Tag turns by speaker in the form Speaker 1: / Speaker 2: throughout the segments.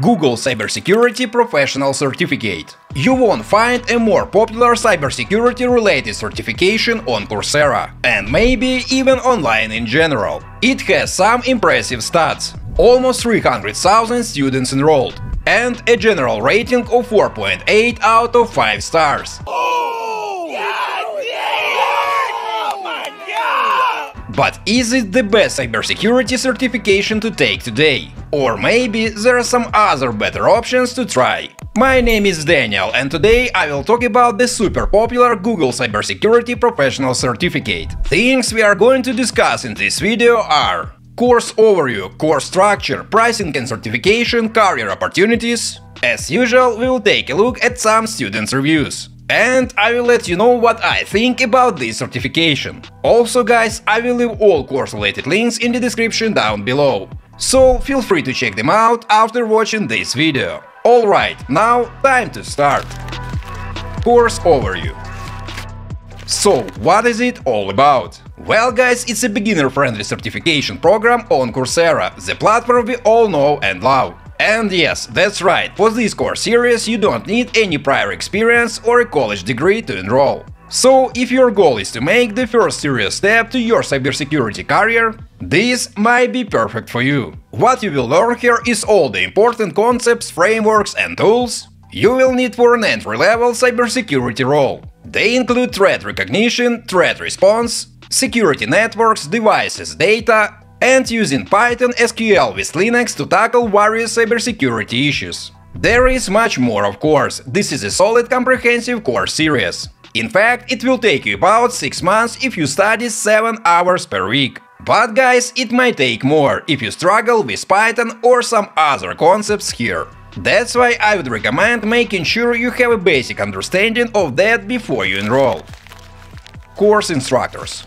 Speaker 1: Google Cybersecurity Professional Certificate. You won't find a more popular cybersecurity related certification on Coursera, and maybe even online in general. It has some impressive stats. Almost 300,000 students enrolled, and a general rating of 4.8 out of 5 stars. Oh! But is it the best cybersecurity certification to take today? Or maybe there are some other better options to try? My name is Daniel and today I will talk about the super popular Google Cybersecurity Professional Certificate. Things we are going to discuss in this video are Course overview, course structure, pricing and certification, career opportunities. As usual, we will take a look at some students' reviews. And I will let you know what I think about this certification. Also guys, I will leave all course related links in the description down below. So feel free to check them out after watching this video. Alright, now time to start. Course overview. So, what is it all about? Well guys, it's a beginner-friendly certification program on Coursera, the platform we all know and love. And yes, that's right, for this course series you don't need any prior experience or a college degree to enroll. So, if your goal is to make the first serious step to your cybersecurity career, this might be perfect for you. What you will learn here is all the important concepts, frameworks and tools you will need for an entry-level cybersecurity role. They include threat recognition, threat response, security networks, devices, data, and using Python SQL with Linux to tackle various cybersecurity issues. There is much more, of course, this is a solid comprehensive course series. In fact, it will take you about 6 months if you study 7 hours per week. But guys, it might take more if you struggle with Python or some other concepts here. That's why I would recommend making sure you have a basic understanding of that before you enroll. Course instructors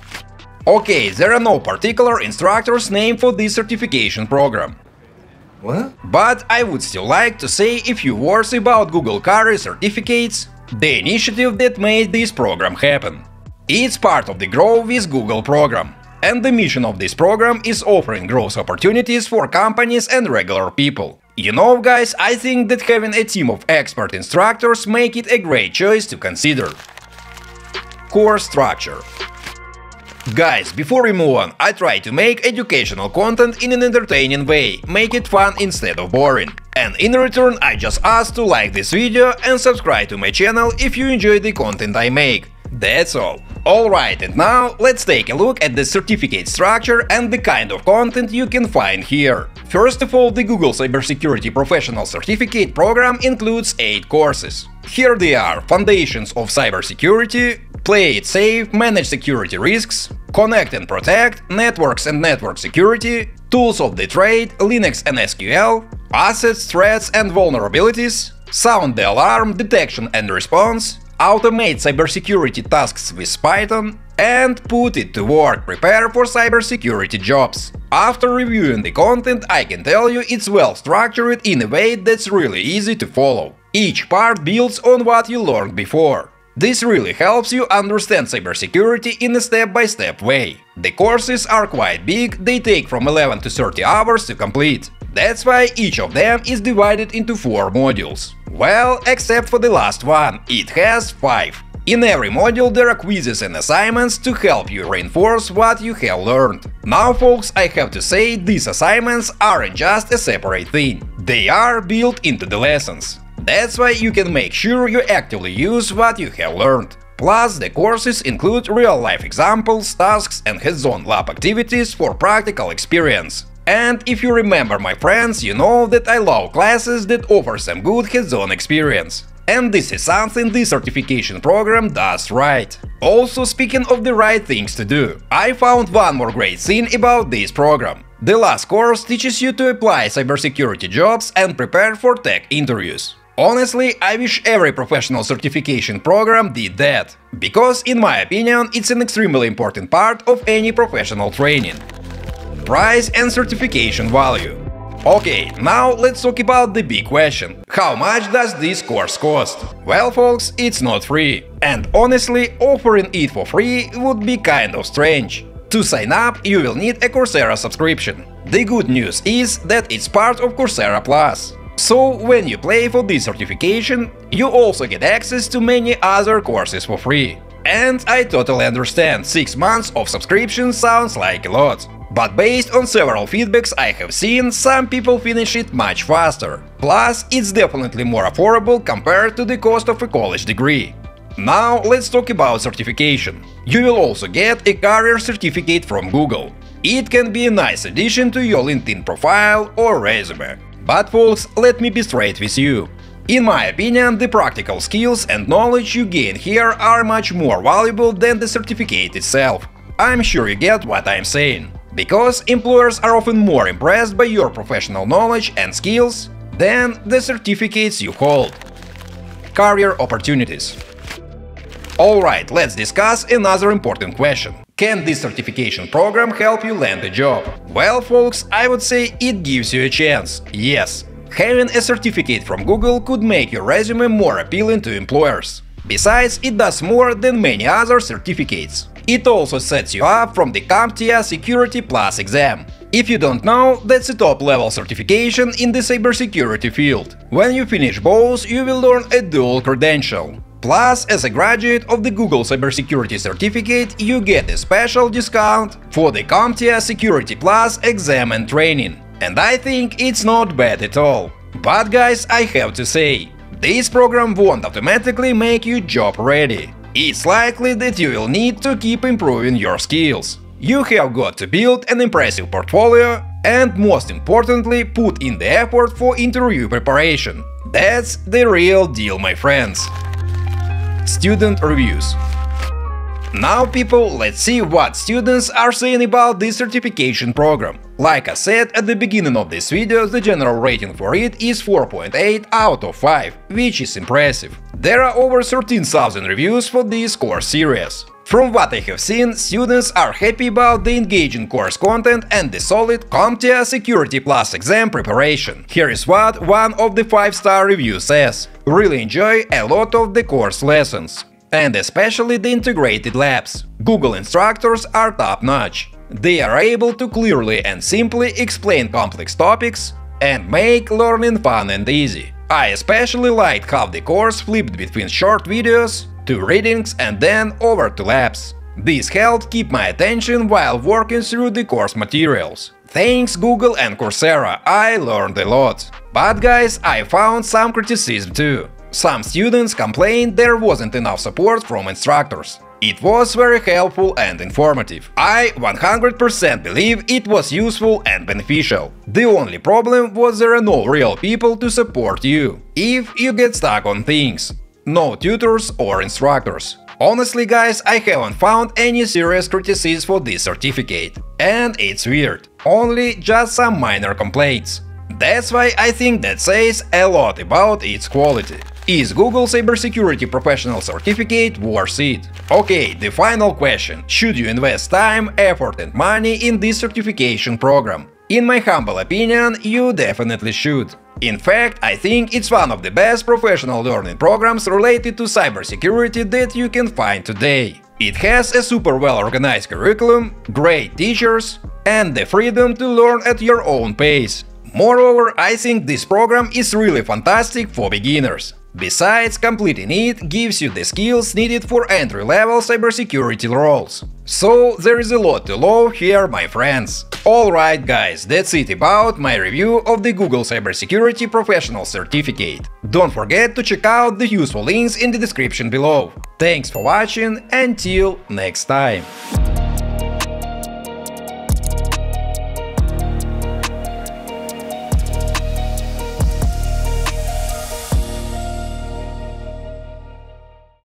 Speaker 1: Okay, there are no particular instructors named for this certification program.
Speaker 2: What?
Speaker 1: But I would still like to say a few words about Google Career Certificates, the initiative that made this program happen. It's part of the Grow with Google program, and the mission of this program is offering growth opportunities for companies and regular people. You know, guys, I think that having a team of expert instructors make it a great choice to consider. Course structure Guys, before we move on, I try to make educational content in an entertaining way, make it fun instead of boring. And in return, I just ask to like this video and subscribe to my channel if you enjoy the content I make. That's all. Alright, and now let's take a look at the certificate structure and the kind of content you can find here. First of all, the Google Cybersecurity Professional Certificate program includes 8 courses. Here they are Foundations of Cybersecurity, Play it safe, manage security risks, connect and protect, networks and network security, tools of the trade, Linux and SQL, assets, threats and vulnerabilities, sound the alarm, detection and response, automate cybersecurity tasks with Python, and put it to work, prepare for cybersecurity jobs. After reviewing the content, I can tell you it's well structured in a way that's really easy to follow. Each part builds on what you learned before. This really helps you understand cybersecurity in a step-by-step -step way. The courses are quite big, they take from 11 to 30 hours to complete. That's why each of them is divided into 4 modules. Well, except for the last one, it has 5. In every module there are quizzes and assignments to help you reinforce what you have learned. Now folks, I have to say, these assignments aren't just a separate thing. They are built into the lessons. That's why you can make sure you actively use what you have learned. Plus, the courses include real-life examples, tasks and hands-on lab activities for practical experience. And if you remember my friends, you know that I love classes that offer some good hands-on experience. And this is something this certification program does right. Also, speaking of the right things to do, I found one more great thing about this program. The last course teaches you to apply cybersecurity jobs and prepare for tech interviews. Honestly, I wish every professional certification program did that, because in my opinion it's an extremely important part of any professional training. Price and certification value. Okay, now let's talk about the big question. How much does this course cost? Well folks, it's not free. And honestly, offering it for free would be kind of strange. To sign up, you will need a Coursera subscription. The good news is that it's part of Coursera Plus. So when you play for this certification, you also get access to many other courses for free. And I totally understand, 6 months of subscription sounds like a lot. But based on several feedbacks I have seen, some people finish it much faster. Plus, it's definitely more affordable compared to the cost of a college degree. Now let's talk about certification. You will also get a career certificate from Google. It can be a nice addition to your LinkedIn profile or resume. But folks, let me be straight with you. In my opinion, the practical skills and knowledge you gain here are much more valuable than the certificate itself. I'm sure you get what I'm saying. Because employers are often more impressed by your professional knowledge and skills than the certificates you hold. Career opportunities. Alright, let's discuss another important question. Can this certification program help you land a job? Well, folks, I would say it gives you a chance. Yes, having a certificate from Google could make your resume more appealing to employers. Besides, it does more than many other certificates. It also sets you up from the CompTIA Security Plus exam. If you don't know, that's a top-level certification in the cybersecurity field. When you finish both, you will learn a dual credential. Plus, as a graduate of the Google Cybersecurity Certificate, you get a special discount for the CompTIA Security Plus exam and training. And I think it's not bad at all. But guys, I have to say, this program won't automatically make you job ready. It's likely that you will need to keep improving your skills. You have got to build an impressive portfolio and, most importantly, put in the effort for interview preparation. That's the real deal, my friends. Student reviews now people, let's see what students are saying about this certification program. Like I said at the beginning of this video, the general rating for it is 4.8 out of 5, which is impressive. There are over 13,000 reviews for this course series. From what I have seen, students are happy about the engaging course content and the solid CompTIA Security Plus exam preparation. Here is what one of the 5-star reviews says. Really enjoy a lot of the course lessons and especially the integrated labs. Google instructors are top-notch. They are able to clearly and simply explain complex topics and make learning fun and easy. I especially liked how the course flipped between short videos to readings and then over to labs. This helped keep my attention while working through the course materials. Thanks Google and Coursera, I learned a lot. But guys, I found some criticism too. Some students complained there wasn't enough support from instructors. It was very helpful and informative. I 100% believe it was useful and beneficial. The only problem was there are no real people to support you, if you get stuck on things. No tutors or instructors. Honestly guys, I haven't found any serious criticisms for this certificate. And it's weird. Only just some minor complaints. That's why I think that says a lot about its quality. Is Google Cybersecurity Professional Certificate worth it? Okay, the final question. Should you invest time, effort and money in this certification program? In my humble opinion, you definitely should. In fact, I think it's one of the best professional learning programs related to cybersecurity that you can find today. It has a super well-organized curriculum, great teachers, and the freedom to learn at your own pace. Moreover, I think this program is really fantastic for beginners. Besides, completing it gives you the skills needed for entry-level cybersecurity roles. So there is a lot to love here, my friends. Alright guys, that's it about my review of the Google Cybersecurity Professional Certificate. Don't forget to check out the useful links in the description below. Thanks for watching, until next time.